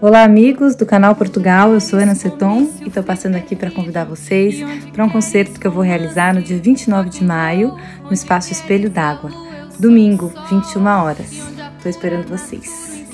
Olá, amigos do canal Portugal. Eu sou Ana Seton e estou passando aqui para convidar vocês para um concerto que eu vou realizar no dia 29 de maio no Espaço Espelho d'Água, domingo, 21 horas. Estou esperando vocês.